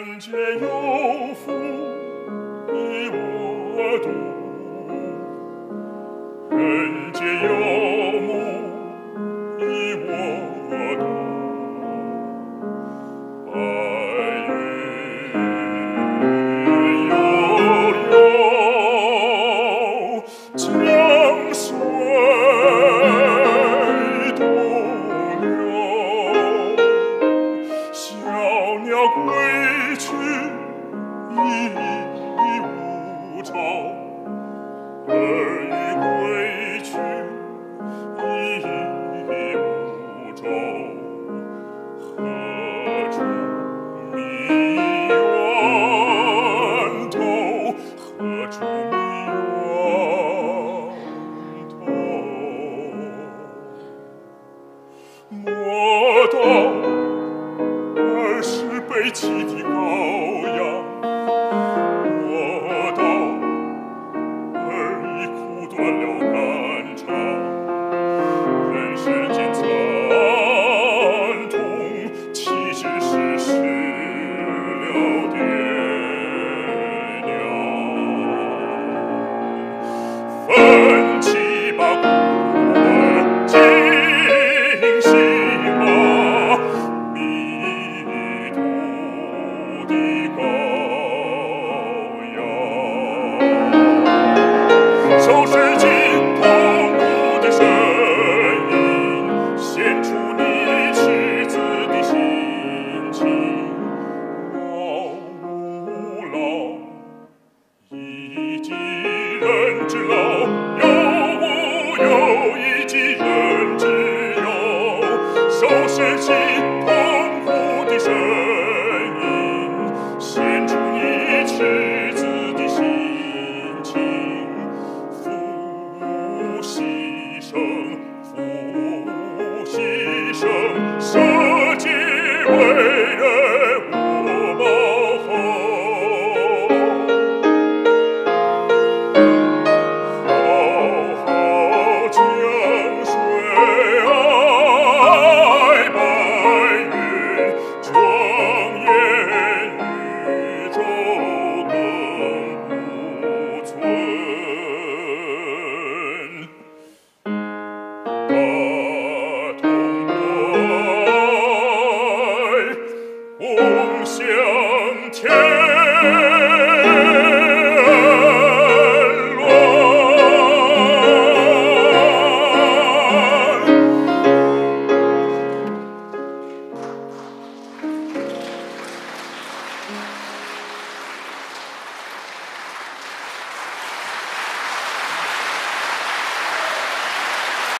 人间有福你我独，人间有母你我独。鸟归去，依依无愁；儿女归去，依依无踪。何处觅源头？何处觅源头？莫道时背弃的羔羊，莫道儿已苦断了肝肠。人世间惨痛，岂止是失了爹娘。奋共向前。